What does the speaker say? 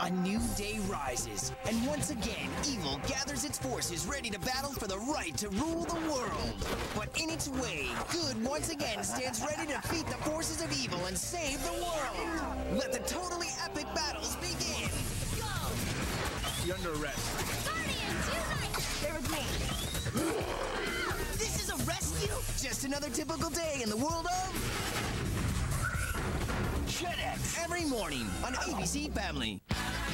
A new day rises, and once again, evil gathers its forces ready to battle for the right to rule the world. But in its way, good once again stands ready to defeat the forces of evil and save the world. Let the totally epic battles begin. You're under arrest. Guardians, unite! They're with me. This is a rescue? Just another typical day in the world of. Jetix! Every morning on ABC Family.